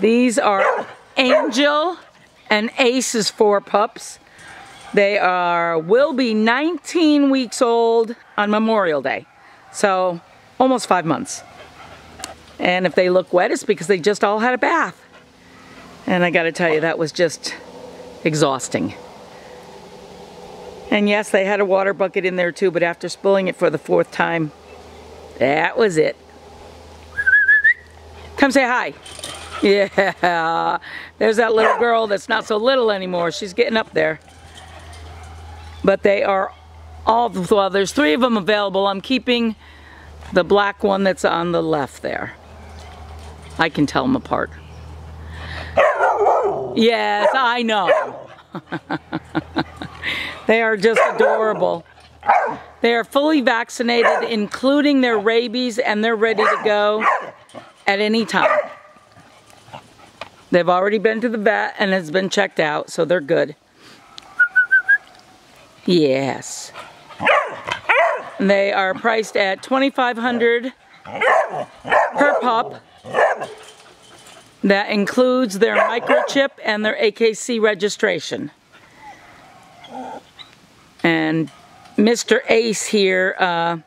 These are Angel and Ace's four pups. They are will be 19 weeks old on Memorial Day. So almost five months. And if they look wet, it's because they just all had a bath. And I gotta tell you, that was just exhausting. And yes, they had a water bucket in there too, but after spilling it for the fourth time, that was it. Come say hi. Yeah, there's that little girl that's not so little anymore. She's getting up there. But they are all, well, there's three of them available. I'm keeping the black one that's on the left there. I can tell them apart. Yes, I know. they are just adorable. They are fully vaccinated, including their rabies, and they're ready to go at any time. They've already been to the vet and it's been checked out, so they're good. Yes. They are priced at 2500 per pup. That includes their microchip and their AKC registration. And Mr. Ace here uh,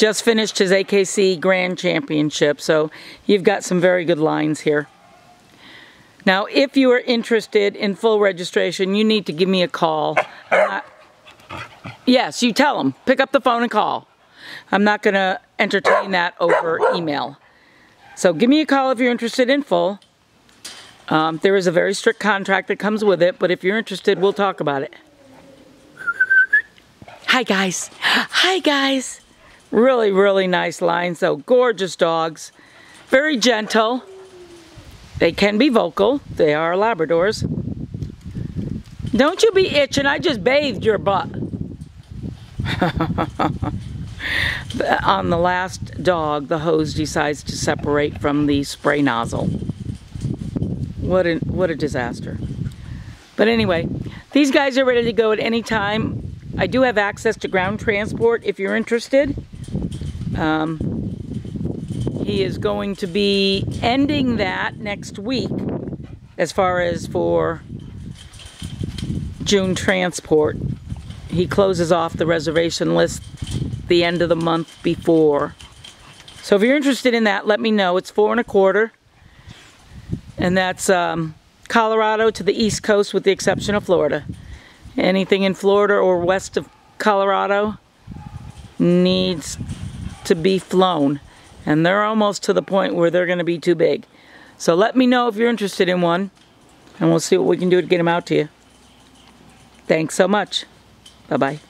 just finished his AKC Grand Championship, so you've got some very good lines here. Now, if you are interested in full registration, you need to give me a call. Yes, you tell them. Pick up the phone and call. I'm not going to entertain that over email. So give me a call if you're interested in full. Um, there is a very strict contract that comes with it, but if you're interested, we'll talk about it. Hi, guys. Hi, guys. Really, really nice line. So gorgeous dogs. Very gentle. They can be vocal. They are Labradors. Don't you be itching. I just bathed your butt. On the last dog, the hose decides to separate from the spray nozzle. What a, what a disaster. But anyway, these guys are ready to go at any time. I do have access to ground transport if you're interested. Um, he is going to be ending that next week as far as for June transport. He closes off the reservation list the end of the month before. So if you're interested in that, let me know. It's four and a quarter. And that's um, Colorado to the East Coast with the exception of Florida. Anything in Florida or west of Colorado needs to be flown and they're almost to the point where they're going to be too big. So let me know if you're interested in one, and we'll see what we can do to get them out to you. Thanks so much. Bye-bye.